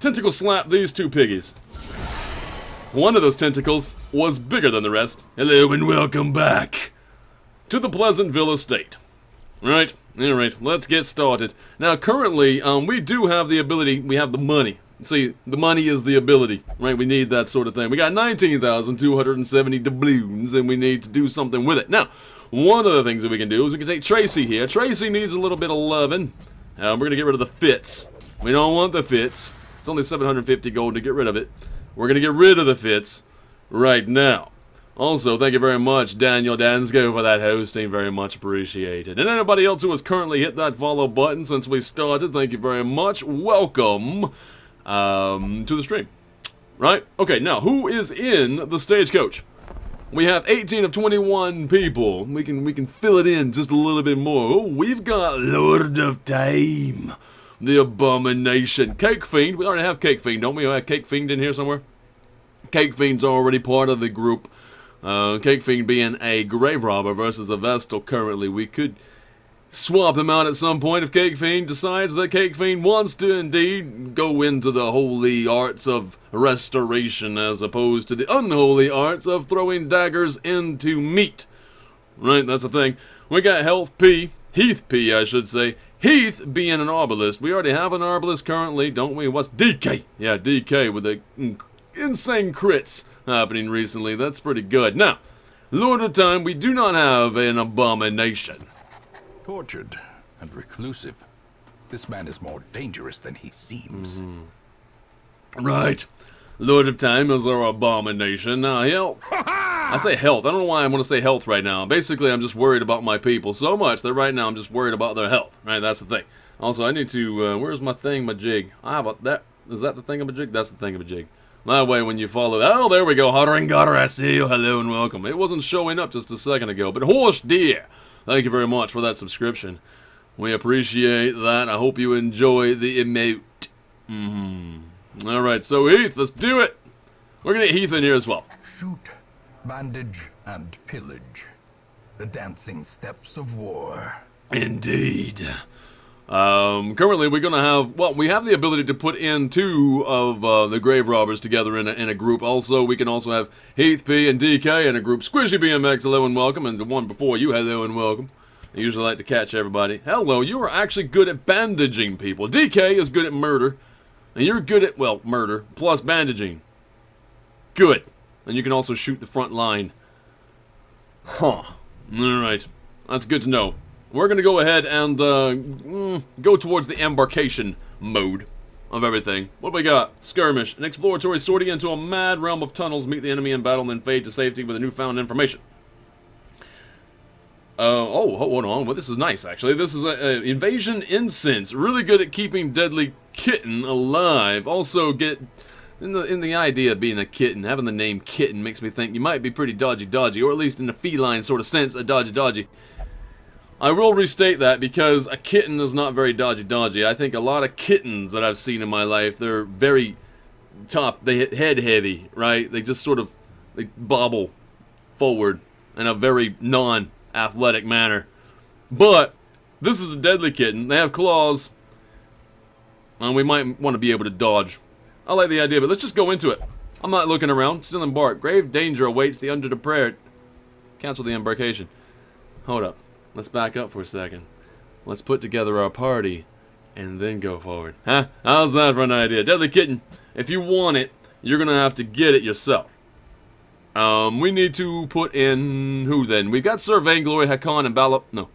tentacle slap these two piggies. One of those tentacles was bigger than the rest. Hello and welcome back to the Pleasantville Estate. Right, alright, let's get started. Now, currently, um, we do have the ability, we have the money. See, the money is the ability, right? We need that sort of thing. We got 19,270 doubloons, and we need to do something with it. Now, one of the things that we can do is we can take Tracy here. Tracy needs a little bit of loving. Uh, we're going to get rid of the fits. We don't want the fits. It's only 750 gold to get rid of it. We're going to get rid of the fits right now. Also, thank you very much, Daniel Dansko, for that hosting. Very much appreciated. And anybody else who has currently hit that follow button since we started, thank you very much. Welcome um, to the stream. Right? Okay, now, who is in the stagecoach? We have 18 of 21 people. We can we can fill it in just a little bit more. Oh, we've got Lord of Time. The Abomination. Cake Fiend. We already have Cake Fiend, don't we? We have Cake Fiend in here somewhere? Cake Fiend's already part of the group. Uh, Cake Fiend being a grave robber versus a Vestal currently. We could swap them out at some point if Cake Fiend decides that Cake Fiend wants to indeed go into the holy arts of restoration as opposed to the unholy arts of throwing daggers into meat. Right, that's the thing. We got Health P, Heath P, I should say. Heath being an Arbalest. We already have an Arbalest currently, don't we? What's DK? Yeah, DK with the insane crits happening recently. That's pretty good. Now, Lord of Time, we do not have an abomination. Tortured and reclusive. This man is more dangerous than he seems. Mm -hmm. Right. Lord of Time is our abomination. Now, health. I say health. I don't know why I want to say health right now. Basically, I'm just worried about my people so much that right now I'm just worried about their health. Right, that's the thing. Also, I need to, uh, where's my thing, my jig? I have a, that, is that the thing of a jig? That's the thing of a jig. That way, when you follow, oh, there we go, Hotter and Gotter, I see you, hello and welcome. It wasn't showing up just a second ago, but horse dear, thank you very much for that subscription. We appreciate that. I hope you enjoy the emote. Mm -hmm. All right, so Heath, let's do it. We're gonna get Heath in here as well. Shoot, bandage, and pillage. The dancing steps of war. Indeed. Um, currently, we're going to have, well, we have the ability to put in two of uh, the Grave Robbers together in a, in a group. Also, we can also have Heath P and DK in a group. Squishy BMX, hello and welcome. And the one before you, hello and welcome. I usually like to catch everybody. Hello, you are actually good at bandaging people. DK is good at murder. And you're good at, well, murder, plus bandaging. Good. And you can also shoot the front line. Huh. Alright. That's good to know. We're going to go ahead and uh, mm, go towards the embarkation mode of everything. What do we got? Skirmish. An exploratory sortie into a mad realm of tunnels, meet the enemy in battle, and then fade to safety with a newfound information. Uh, oh, hold on. Well, this is nice, actually. This is an invasion incense. Really good at keeping deadly kitten alive. Also, get in the in the idea of being a kitten, having the name kitten makes me think you might be pretty dodgy dodgy, or at least in a feline sort of sense, a dodgy dodgy. I will restate that because a kitten is not very dodgy dodgy. I think a lot of kittens that I've seen in my life, they're very top, they hit head heavy, right? They just sort of they bobble forward in a very non-athletic manner. But this is a deadly kitten. They have claws, and we might want to be able to dodge. I like the idea, but let's just go into it. I'm not looking around. Still embark. Grave danger awaits the under the prayer. Cancel the embarkation. Hold up. Let's back up for a second. Let's put together our party and then go forward. Huh? How's that for an idea? Deadly Kitten, if you want it, you're going to have to get it yourself. Um, we need to put in who then? We've got Sir Vainglory, Hakon, and Ballop. No.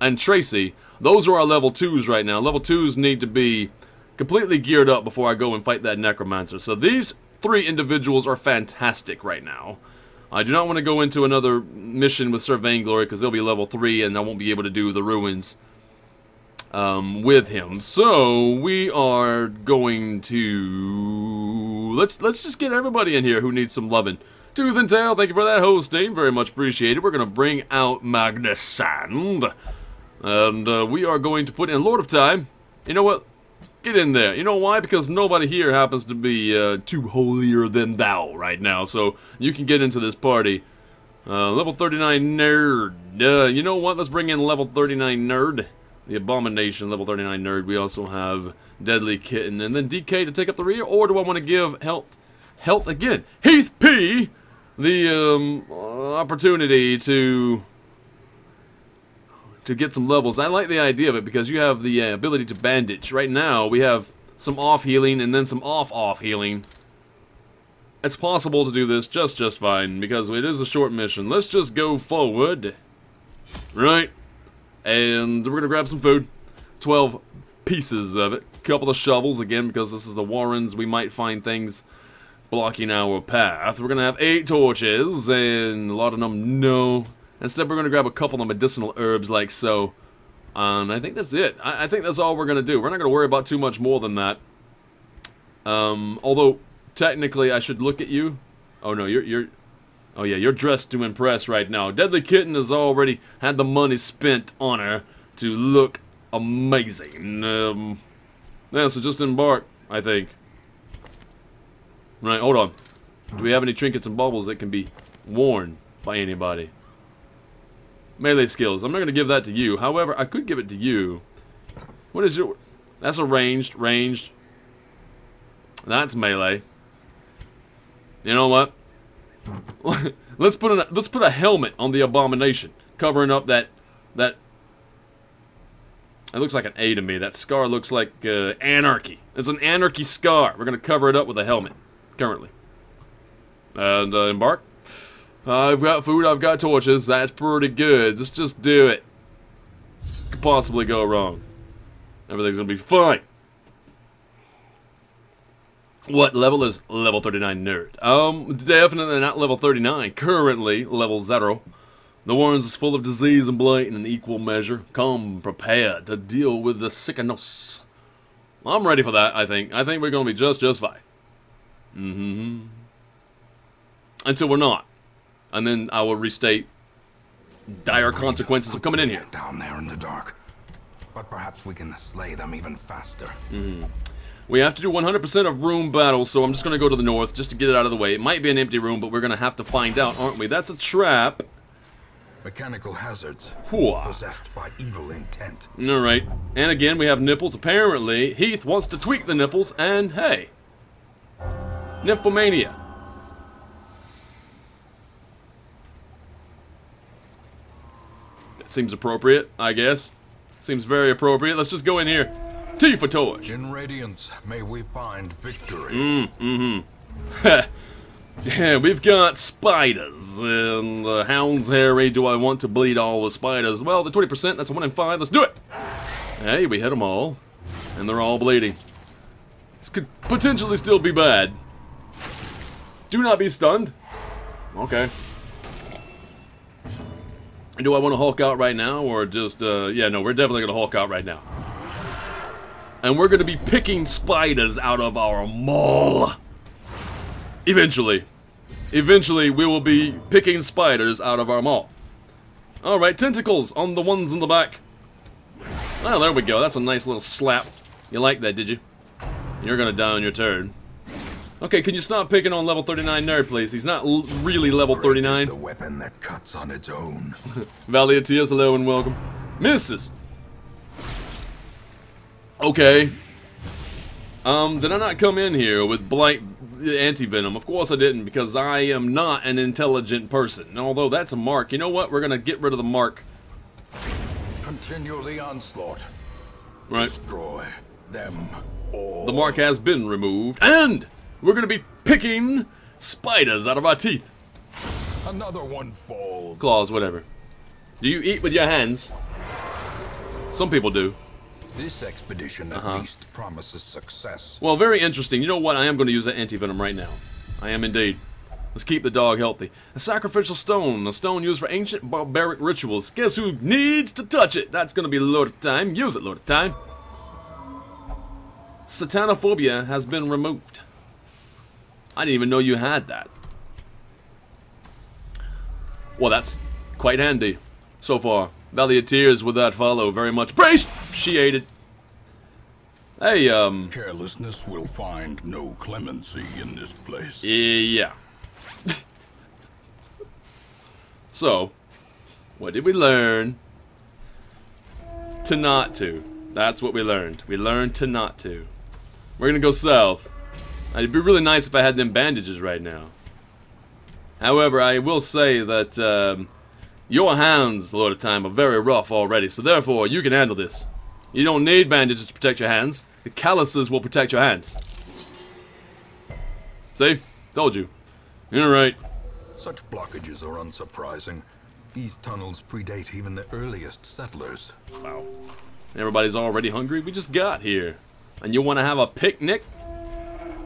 And Tracy. Those are our level 2s right now. Level 2s need to be completely geared up before I go and fight that Necromancer. So these three individuals are fantastic right now. I do not want to go into another mission with Sir Vainglory because they'll be level 3 and I won't be able to do the ruins um, with him. So we are going to let's let's just get everybody in here who needs some loving. Tooth and Tail, thank you for that hosting, very much appreciated. We're going to bring out Magnus Sand, and uh, we are going to put in Lord of Time. You know what? Get in there. You know why? Because nobody here happens to be uh, too holier than thou right now, so you can get into this party. Uh, level 39 nerd. Uh, you know what? Let's bring in level 39 nerd. the Abomination, level 39 nerd. We also have Deadly Kitten, and then DK to take up the rear. Or do I want to give health, health again, Heath P, the um, opportunity to to get some levels. I like the idea of it because you have the uh, ability to bandage. Right now, we have some off healing and then some off off healing. It's possible to do this just just fine because it is a short mission. Let's just go forward. Right. And we're going to grab some food. 12 pieces of it. Couple of shovels again because this is the Warrens. We might find things blocking our path. We're going to have 8 torches and a lot of them no. Instead we're going to grab a couple of medicinal herbs like so. And I think that's it. I, I think that's all we're going to do. We're not going to worry about too much more than that. Um, although technically I should look at you. Oh no, you're you're Oh yeah, you're dressed to impress right now. Deadly Kitten has already had the money spent on her to look amazing. Um, yeah, so just embark, I think. Right, hold on. Do we have any trinkets and baubles that can be worn by anybody? Melee skills. I'm not going to give that to you. However, I could give it to you. What is your... That's a ranged, ranged. That's melee. You know what? let's put a let's put a helmet on the abomination, covering up that that. It looks like an A to me. That scar looks like uh, anarchy. It's an anarchy scar. We're gonna cover it up with a helmet, currently. And uh, embark. I've got food. I've got torches. That's pretty good. Let's just do it. Could possibly go wrong. Everything's gonna be fine. What level is level 39 nerd? Um, definitely not level 39. Currently, level 0. The Warrens is full of disease and blight in an equal measure. Come prepared to deal with the sickness. I'm ready for that, I think. I think we're going to be just, just fine. Mm-hmm. Until we're not. And then I will restate dire consequences of coming in here. Down there in the dark. But perhaps we can slay them even faster. Mm-hmm. We have to do 100% of room battles, so I'm just going to go to the north just to get it out of the way. It might be an empty room, but we're going to have to find out, aren't we? That's a trap. Mechanical hazards. Hooah. Possessed by evil intent. Alright. And again, we have nipples. Apparently, Heath wants to tweak the nipples, and hey. Nymphomania. Seems appropriate, I guess. Seems very appropriate. Let's just go in here. T for torch. In radiance, may we find victory. Mm, mm-hmm. yeah, we've got spiders, and the hounds, Harry. Do I want to bleed all the spiders? Well, the 20%, that's a 1 in 5. Let's do it! Hey, we hit them all, and they're all bleeding. This could potentially still be bad. Do not be stunned. Okay. Do I want to Hulk out right now, or just, uh, yeah, no, we're definitely going to Hulk out right now and we're going to be picking spiders out of our mall. Eventually. Eventually, we will be picking spiders out of our mall. Alright, tentacles on the ones in the back. Oh, there we go. That's a nice little slap. You like that, did you? You're gonna die on your turn. Okay, can you stop picking on level 39 nerd, please? He's not really level 39. the weapon that cuts on its own. Valiatiers, hello and welcome. Misses. Okay. Um, did I not come in here with blight anti-venom? Of course I didn't, because I am not an intelligent person. Although that's a mark. You know what? We're gonna get rid of the mark. Continue the onslaught. Right. Destroy them all. The mark has been removed. And we're gonna be picking spiders out of our teeth. Another one falls. Claws, whatever. Do you eat with your hands? Some people do. This expedition at uh -huh. least promises success. Well, very interesting. You know what? I am going to use that anti-venom right now. I am indeed. Let's keep the dog healthy. A sacrificial stone, a stone used for ancient barbaric rituals. Guess who needs to touch it? That's going to be Lord of Time. Use it, Lord of Time. Satanophobia has been removed. I didn't even know you had that. Well, that's quite handy so far. Valley of Tears with that follow very much Praise! She appreciated. Hey, um... Carelessness will find no clemency in this place. Yeah. so, what did we learn? to not to. That's what we learned. We learned to not to. We're gonna go south. It'd be really nice if I had them bandages right now. However, I will say that um, your hands, Lord of Time, are very rough already, so therefore you can handle this. You don't need bandages to protect your hands. The calluses will protect your hands. See? Told you. You're right. Such blockages are unsurprising. These tunnels predate even the earliest settlers. Wow. Everybody's already hungry. We just got here. And you want to have a picnic?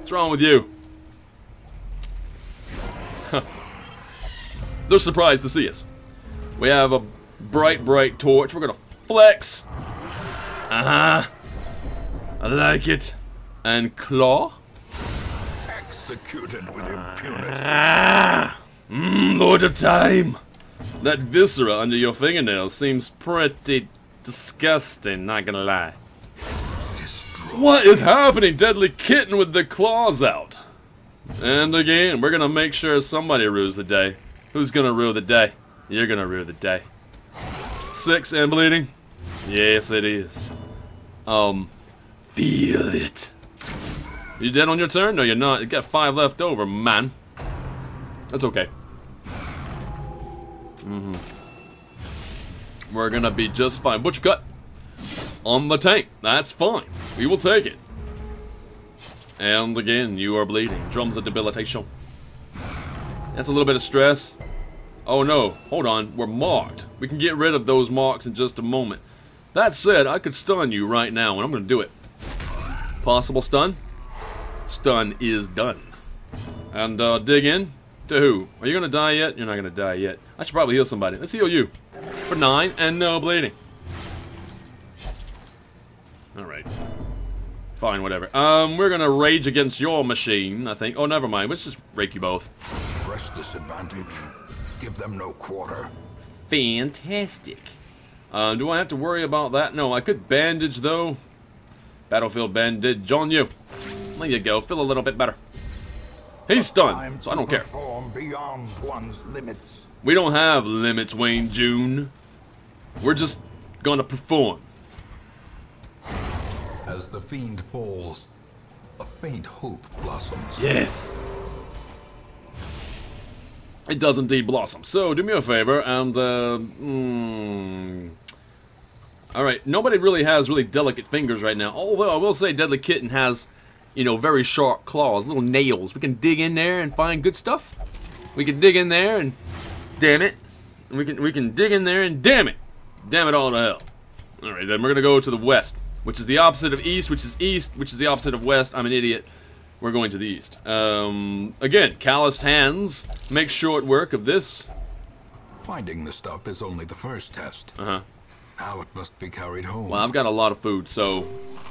What's wrong with you? They're surprised to see us. We have a bright, bright torch. We're going to flex. Uh-huh. I like it. And claw. Executed with impunity. Ah! Mmm, Lord of Time. That viscera under your fingernails seems pretty disgusting, not gonna lie. What is happening, Deadly Kitten with the claws out? And again, we're gonna make sure somebody rues the day. Who's gonna rue the day? You're gonna rue the day. Six and bleeding? Yes, it is. Um, feel it. You dead on your turn? No, you're not. You got five left over, man. That's okay. Mm-hmm. We're gonna be just fine. Butcher cut on the tank. That's fine. We will take it. And again, you are bleeding. Drums of debilitation. That's a little bit of stress. Oh no, hold on. We're marked. We can get rid of those marks in just a moment. That said, I could stun you right now, and I'm gonna do it. Possible stun? Stun is done. And uh, dig in to who? Are you gonna die yet? You're not gonna die yet. I should probably heal somebody. Let's heal you. For nine and no bleeding. Alright. Fine, whatever. Um, we're gonna rage against your machine, I think. Oh, never mind. Let's just rake you both. Press disadvantage. Give them no quarter. Fantastic. Um, do I have to worry about that? No, I could bandage, though. Battlefield bandage on you. There you go. Feel a little bit better. He's stunned, so I don't care. Beyond one's limits. We don't have limits, Wayne June. We're just gonna perform. As the fiend falls, a faint hope blossoms. Yes. It does indeed blossom. So do me a favor and uh, mm, all right. Nobody really has really delicate fingers right now. Although I will say, Deadly Kitten has, you know, very sharp claws, little nails. We can dig in there and find good stuff. We can dig in there and damn it, we can we can dig in there and damn it, damn it all to hell. All right, then we're gonna go to the west, which is the opposite of east, which is east, which is the opposite of west. I'm an idiot. We're going to the east. Um, again, calloused hands make short work of this. Finding the stuff is only the first test. Uh huh. Now it must be carried home. Well, I've got a lot of food, so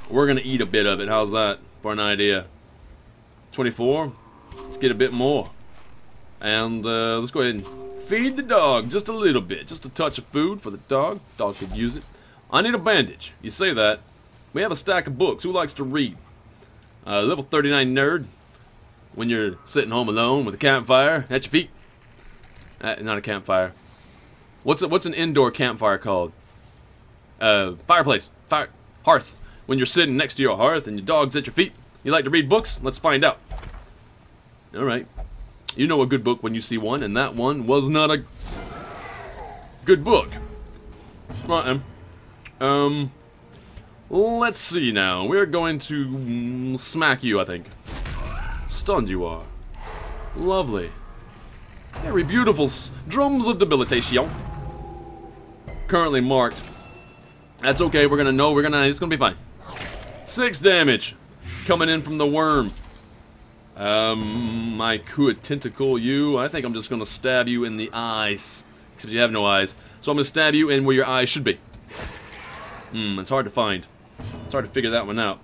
we're gonna eat a bit of it. How's that for an idea? 24. Let's get a bit more, and uh, let's go ahead and feed the dog just a little bit, just a touch of food for the dog. Dog could use it. I need a bandage. You say that. We have a stack of books. Who likes to read? Uh, level 39 nerd. When you're sitting home alone with a campfire at your feet. Uh, not a campfire. What's a, what's an indoor campfire called? Uh, fireplace. Fire hearth. When you're sitting next to your hearth and your dog's at your feet. You like to read books? Let's find out. All right. You know a good book when you see one, and that one was not a good book. Right, then. Um, let's see now. We're going to mm, smack you, I think. Stunned you are. Lovely. Very beautiful. Drums of debilitation. Currently marked. That's okay. We're gonna know. We're gonna. It's gonna be fine. Six damage coming in from the worm. Um, I could tentacle you. I think I'm just gonna stab you in the eyes. Except you have no eyes. So I'm gonna stab you in where your eyes should be. Hmm, it's hard to find. It's hard to figure that one out.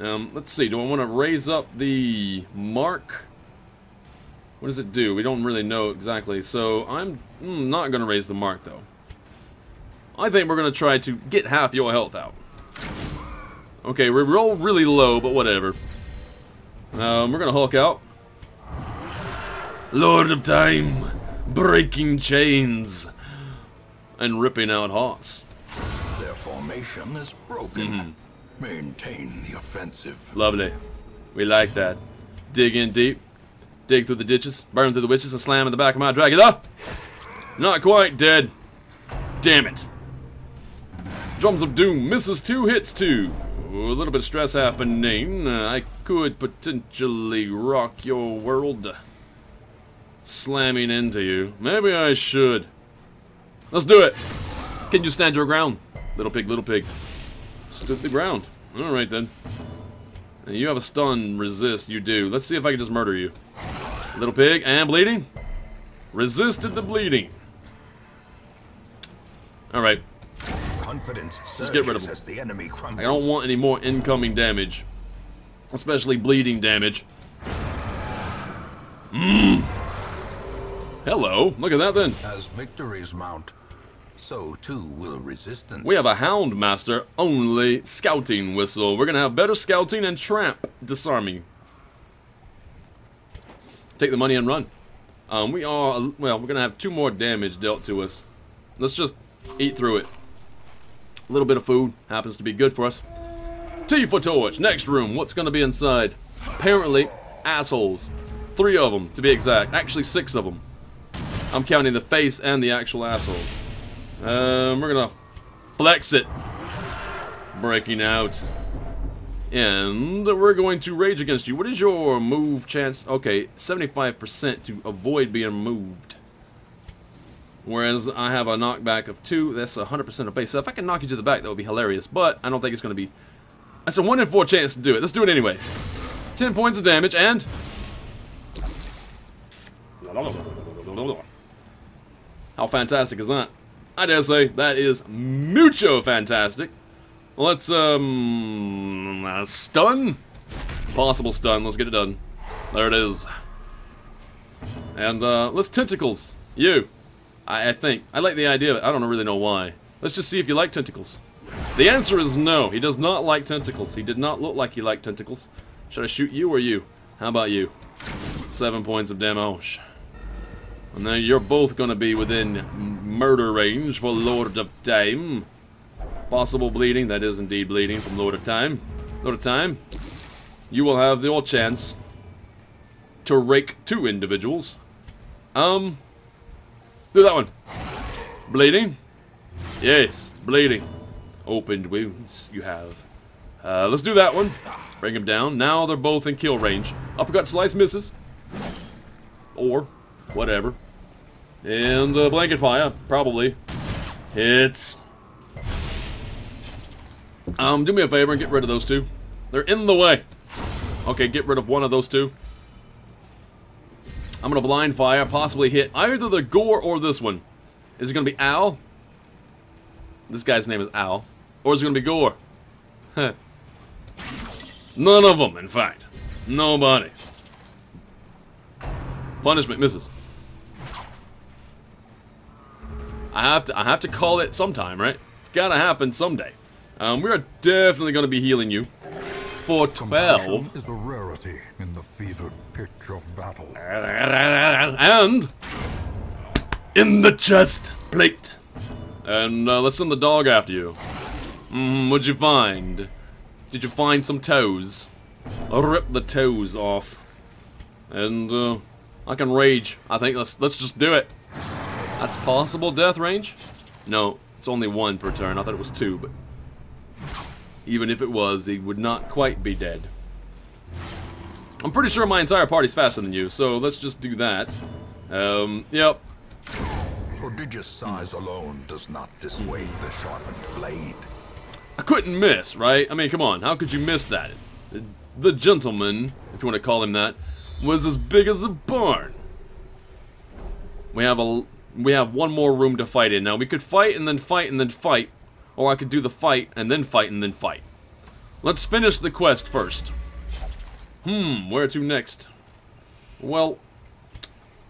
Um, let's see. Do I want to raise up the mark? What does it do? We don't really know exactly. So I'm mm, not gonna raise the mark though. I think we're gonna try to get half your health out. Okay, we roll really low, but whatever. Um, we're gonna Hulk out. Lord of Time, breaking chains and ripping out hearts. Their formation formation is broken. Maintain the offensive. Lovely. We like that. Dig in deep. Dig through the ditches. Burn through the witches and slam in the back of my Dracula. Not quite dead. Damn it. Drums of Doom misses two hits too. A little bit of stress happening. Uh, I could potentially rock your world. Slamming into you. Maybe I should. Let's do it. Can you stand your ground? Little pig, little pig. Stood the ground. Alright then. And you have a stun resist, you do. Let's see if I can just murder you. Little pig, and bleeding? Resisted the bleeding. Alright, Confidence Just get rid of surges him. the enemy. I don't want any more incoming damage. Especially bleeding damage. Mmm. Hello, look at that then. As victories mount, so too will resistance. We have a Hound Master only scouting whistle. We're gonna have better scouting and tramp disarming. Take the money and run. Um, we are, well, we're gonna have two more damage dealt to us. Let's just eat through it. A little bit of food happens to be good for us. T for torch. Next room. What's gonna be inside? Apparently, assholes. Three of them, to be exact. Actually, six of them. I'm counting the face and the actual asshole. Um, we're gonna flex it. Breaking out. And we're going to rage against you. What is your move chance? Okay, 75% to avoid being moved. Whereas I have a knockback of 2, that's 100% of base. So if I can knock you to the back, that would be hilarious. But I don't think it's going to be... That's a 1 in 4 chance to do it. Let's do it anyway. 10 points of damage and... How fantastic is that? I dare say that is mucho fantastic. Let's, um, uh, stun? Possible stun, let's get it done. There it is. And, uh, let's tentacles. You. I, I think. I like the idea it. I don't really know why. Let's just see if you like tentacles. The answer is no. He does not like tentacles. He did not look like he liked tentacles. Should I shoot you or you? How about you? Seven points of damage. And now you're both gonna be within murder range for Lord of Time. Possible bleeding, that is indeed bleeding from Lord of Time. Lord of Time, you will have your chance to rake two individuals. Um, do that one. Bleeding? Yes, bleeding. Opened wounds, you have. Uh, let's do that one. Bring him down. Now they're both in kill range. Uppercut slice misses. Or, whatever. And uh, blanket fire, probably. Hits. Um, do me a favor and get rid of those two. They're in the way. Okay, get rid of one of those two. I'm gonna blind fire, possibly hit either the gore or this one. Is it gonna be Al? This guy's name is Al. Or is it gonna be Gore? None of them, in fact. Nobody. Punishment misses. I have to I have to call it sometime, right? It's gotta happen someday. Um, we are definitely gonna be healing you. For 12. Compassion is a rarity in the fevered pitch of battle. And in the chest plate. And uh, let's send the dog after you. Mm, what'd you find? Did you find some toes? I'll rip the toes off. And uh, I can rage. I think let's let's just do it. That's possible death range? No, it's only one per turn. I thought it was two, but even if it was, he would not quite be dead. I'm pretty sure my entire party's faster than you, so let's just do that. Um, yep. Prodigious size alone does not dissuade the sharpened blade. I couldn't miss, right? I mean, come on, how could you miss that? The, the gentleman, if you want to call him that, was as big as a barn. We have a we have one more room to fight in. Now we could fight and then fight and then fight, or I could do the fight and then fight and then fight. Let's finish the quest first. Hmm, where to next? Well,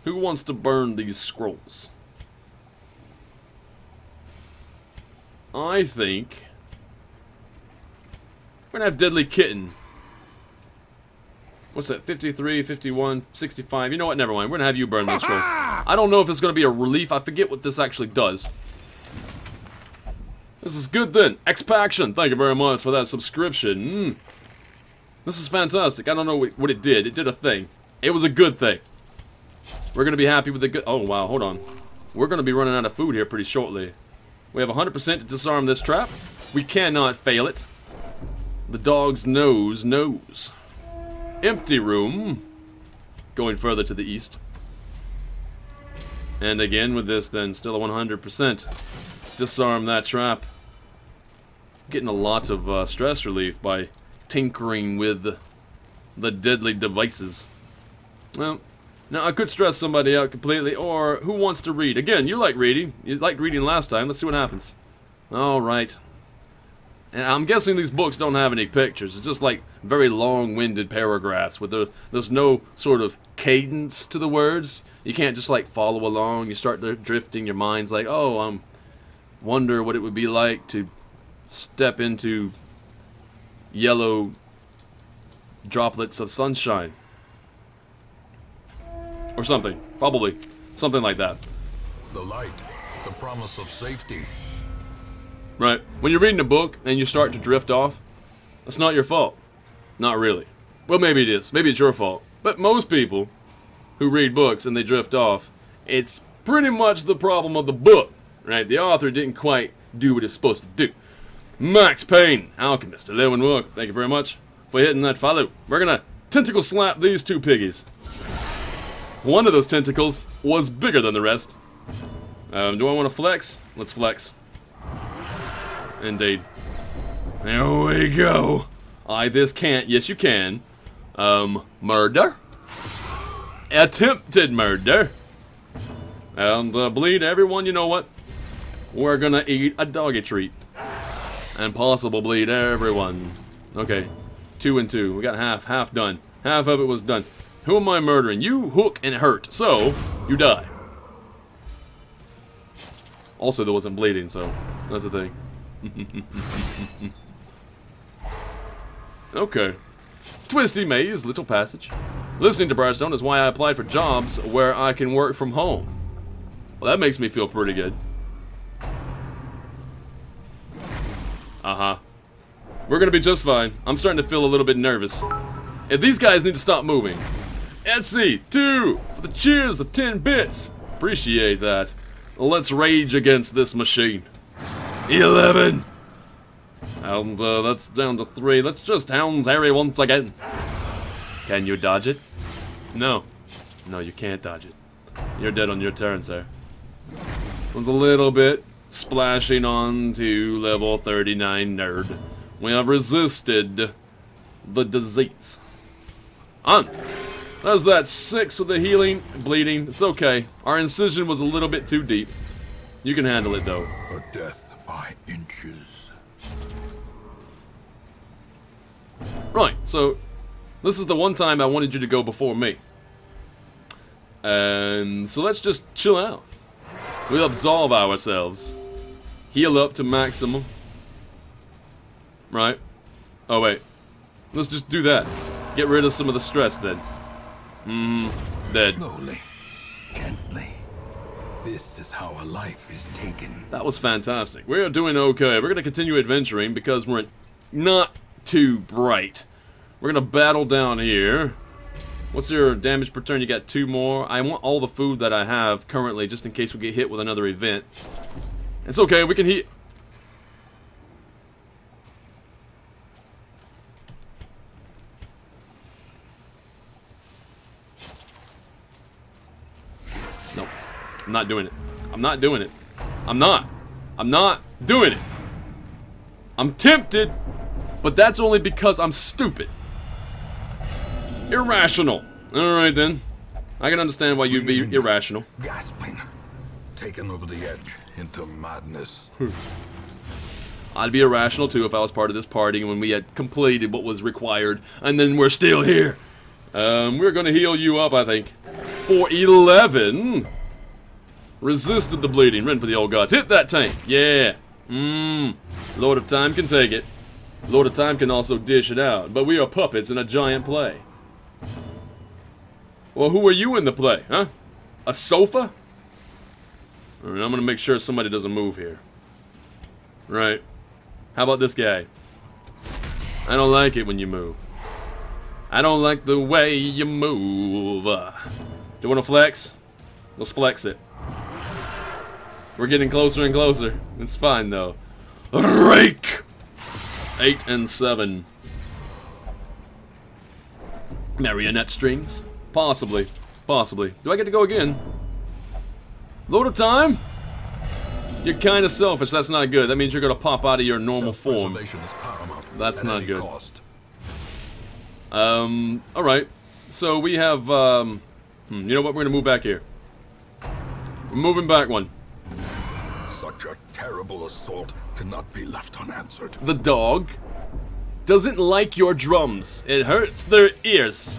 who wants to burn these scrolls? I think we're gonna have Deadly Kitten. What's that? 53, 51, 65. You know what? Never mind. We're gonna have you burn those scrolls. I don't know if it's gonna be a relief. I forget what this actually does. This is good then. Expaction, thank you very much for that subscription. Mm. This is fantastic. I don't know what it did. It did a thing. It was a good thing. We're going to be happy with the good... Oh, wow, hold on. We're going to be running out of food here pretty shortly. We have 100% to disarm this trap. We cannot fail it. The dog's nose knows. Empty room. Going further to the east. And again with this then, still a 100%. Disarm that trap. Getting a lot of uh, stress relief by tinkering with the deadly devices. Well, now I could stress somebody out completely, or who wants to read? Again, you like reading. You liked reading last time. Let's see what happens. Alright. And I'm guessing these books don't have any pictures. It's just like very long-winded paragraphs with the, there's no sort of cadence to the words. You can't just like follow along. You start drifting. Your mind's like, oh, I'm um, wonder what it would be like to step into yellow droplets of sunshine. Or something. Probably. Something like that. The light. The promise of safety. Right. When you're reading a book and you start to drift off, that's not your fault. Not really. Well, maybe it is. Maybe it's your fault. But most people who read books and they drift off, it's pretty much the problem of the book, right? The author didn't quite do what it's supposed to do. Max Payne, Alchemist, 11 book. Thank you very much for hitting that follow. We're gonna tentacle slap these two piggies. One of those tentacles was bigger than the rest. Um, do I want to flex? Let's flex. Indeed. There we go. I this can't. Yes, you can. Um, murder. Attempted murder. And uh, bleed everyone, you know what? We're gonna eat a doggy treat. And possible bleed everyone. Okay. Two and two. We got half. Half done. Half of it was done. Who am I murdering? You, Hook, and Hurt. So, you die. Also, there wasn't bleeding, so that's the thing. okay. Twisty Maze, Little Passage. Listening to Briarstone is why I applied for jobs where I can work from home. Well, that makes me feel pretty good. Uh-huh. We're gonna be just fine. I'm starting to feel a little bit nervous. If these guys need to stop moving. Etsy, two, for the cheers of 10 bits. Appreciate that. Let's rage against this machine. 11. And uh, that's down to 3. Let's just hounds Harry once again. Can you dodge it? No. No, you can't dodge it. You're dead on your turn, sir. Was a little bit splashing on to level 39 nerd. We have resisted the disease. On! There's that 6 with the healing, bleeding. It's okay. Our incision was a little bit too deep. You can handle it, though. A death by inches. Right, so this is the one time I wanted you to go before me. And so let's just chill out. We'll absolve ourselves. Heal up to maximum. Right. Oh, wait. Let's just do that. Get rid of some of the stress, then. Mmm, dead. Slowly. This is how a life is taken. That was fantastic. We're doing okay. We're going to continue adventuring because we're not too bright. We're going to battle down here. What's your damage per turn? You got two more. I want all the food that I have currently just in case we get hit with another event. It's okay. We can heal. I'm not doing it. I'm not doing it. I'm not. I'm not doing it. I'm tempted, but that's only because I'm stupid. Irrational. Alright then. I can understand why you'd be irrational. Gasping. Taken over the edge into madness. I'd be irrational too if I was part of this party when we had completed what was required, and then we're still here. Um, we're gonna heal you up, I think. For 11. Resisted the bleeding. Run for the old gods. Hit that tank. Yeah. Mmm. Lord of Time can take it. Lord of Time can also dish it out. But we are puppets in a giant play. Well, who are you in the play, huh? A sofa? Right, I'm gonna make sure somebody doesn't move here. Right. How about this guy? I don't like it when you move. I don't like the way you move. Do you want to flex? Let's flex it. We're getting closer and closer. It's fine though. Rake! Eight and seven. Marionette strings? Possibly. Possibly. Do I get to go again? Lord of Time? You're kind of selfish. That's not good. That means you're going to pop out of your normal form. That's not good. Cost. Um, alright. So we have, um, hmm, you know what? We're going to move back here. We're moving back one. Terrible assault cannot be left unanswered. The dog doesn't like your drums. It hurts their ears.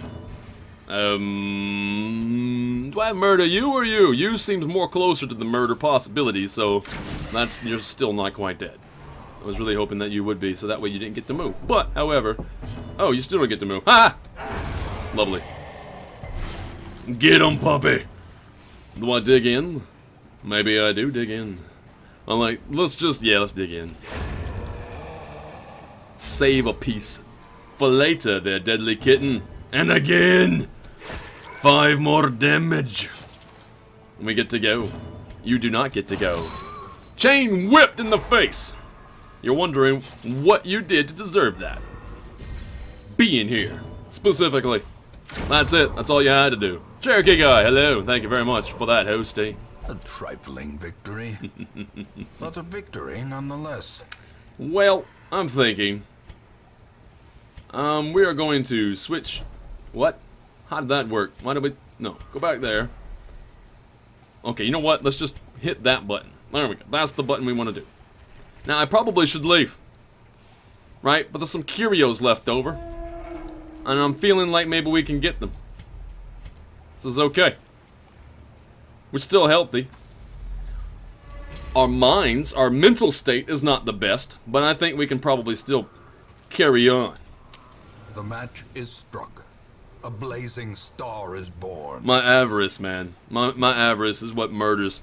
Um, do I murder you or you? You seems more closer to the murder possibility, so that's you're still not quite dead. I was really hoping that you would be, so that way you didn't get to move. But, however, oh, you still don't get to move. Ha! Lovely. Get him, puppy. Do I dig in? Maybe I do dig in. I'm like, let's just, yeah, let's dig in. Save a piece for later, there, deadly kitten. And again! Five more damage. We get to go. You do not get to go. Chain whipped in the face! You're wondering what you did to deserve that. Being here, specifically. That's it. That's all you had to do. Cherokee guy, hello. Thank you very much for that, hosty. Eh? A trifling victory, but a victory nonetheless. Well, I'm thinking. Um, we are going to switch. What? How did that work? Why did we? No, go back there. Okay, you know what? Let's just hit that button. There we go. That's the button we want to do. Now, I probably should leave. Right? But there's some curios left over. And I'm feeling like maybe we can get them. This is okay. We're still healthy. Our minds, our mental state is not the best, but I think we can probably still carry on. The match is struck. A blazing star is born. My avarice, man. My, my avarice is what murders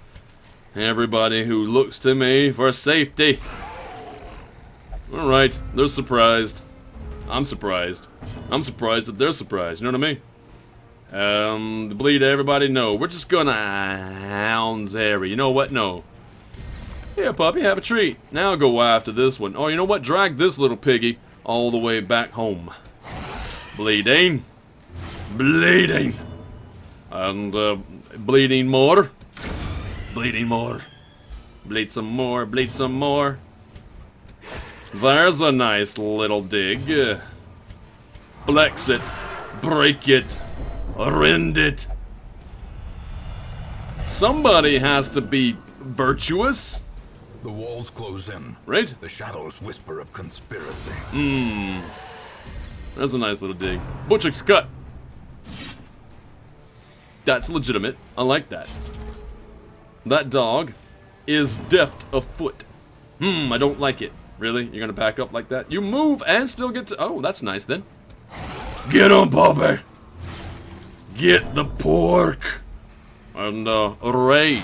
everybody who looks to me for safety. Alright, they're surprised. I'm surprised. I'm surprised that they're surprised, you know what I mean? Um, to bleed everybody, no. We're just gonna hounds Harry. You know what? No. Here, puppy, have a treat. Now go after this one. Oh, you know what? Drag this little piggy all the way back home. Bleeding. Bleeding. And, uh, bleeding more. Bleeding more. Bleed some more, bleed some more. There's a nice little dig. Flex it. Break it. Rend it. Somebody has to be virtuous, The walls close in. right? The shadows whisper of conspiracy. Hmm. That's a nice little dig. Butchick's cut. That's legitimate. I like that. That dog is deft of foot. Hmm, I don't like it. Really? You're gonna back up like that? You move and still get to. Oh, that's nice then. Get on, Bobby! Get the pork! And, uh, rage.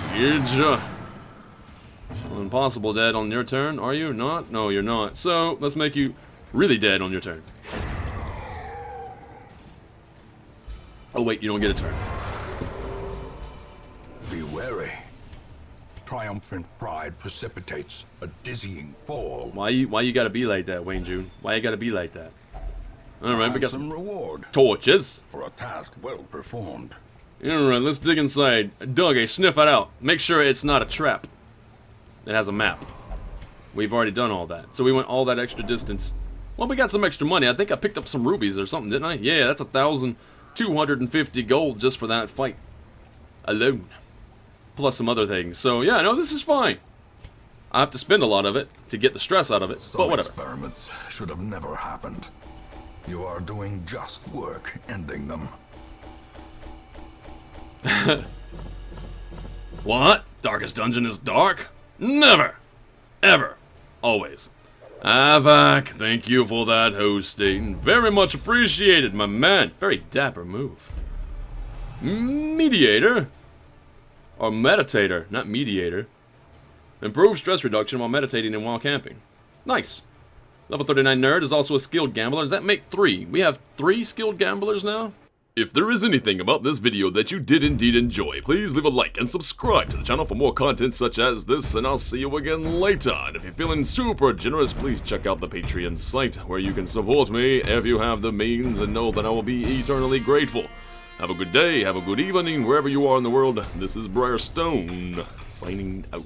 Impossible dead on your turn, are you? Not? No, you're not. So, let's make you really dead on your turn. Oh, wait, you don't get a turn. Be wary. Triumphant pride precipitates a dizzying fall. Why you why you gotta be like that, Wayne June? Why you gotta be like that? Alright, we got some reward torches. for a task well performed. Alright, let's dig inside. Doug, hey, sniff it out. Make sure it's not a trap. It has a map. We've already done all that. So we went all that extra distance. Well, we got some extra money. I think I picked up some rubies or something, didn't I? Yeah, that's a thousand two hundred and fifty gold just for that fight. Alone. Plus some other things. So yeah, no, this is fine. I have to spend a lot of it to get the stress out of it. Some but whatever. experiments should have never happened. You are doing just work ending them. What? Darkest dungeon is dark? Never. Ever. Always. Avak, thank you for that hosting. Very much appreciated, my man. Very dapper move. Mediator? Or meditator, not mediator. Improve stress reduction while meditating and while camping. Nice. Level 39 Nerd is also a skilled gambler. Does that make three? We have three skilled gamblers now? If there is anything about this video that you did indeed enjoy, please leave a like and subscribe to the channel for more content such as this, and I'll see you again later. And if you're feeling super generous, please check out the Patreon site, where you can support me if you have the means, and know that I will be eternally grateful. Have a good day, have a good evening, wherever you are in the world. This is Briarstone, signing out.